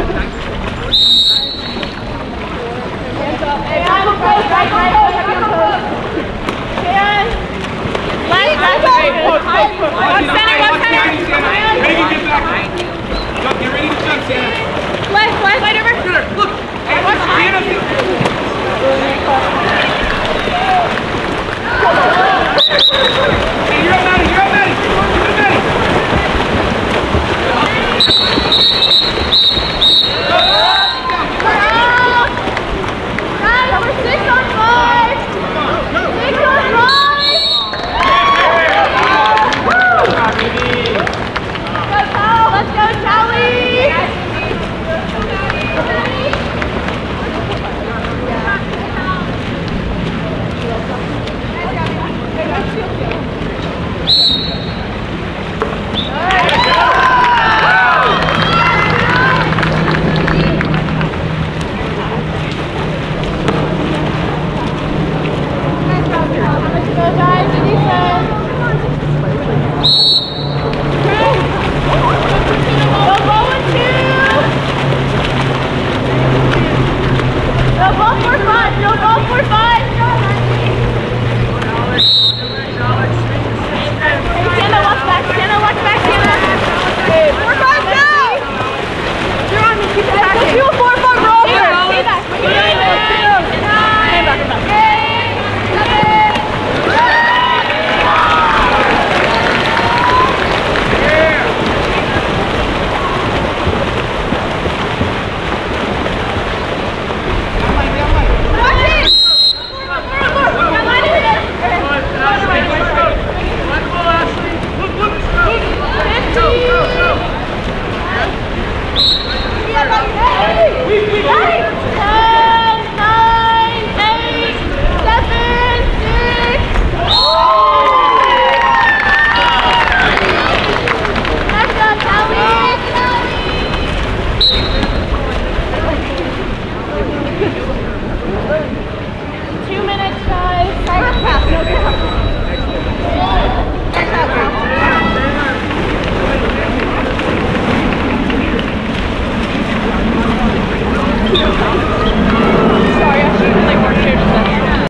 Hey! Ai!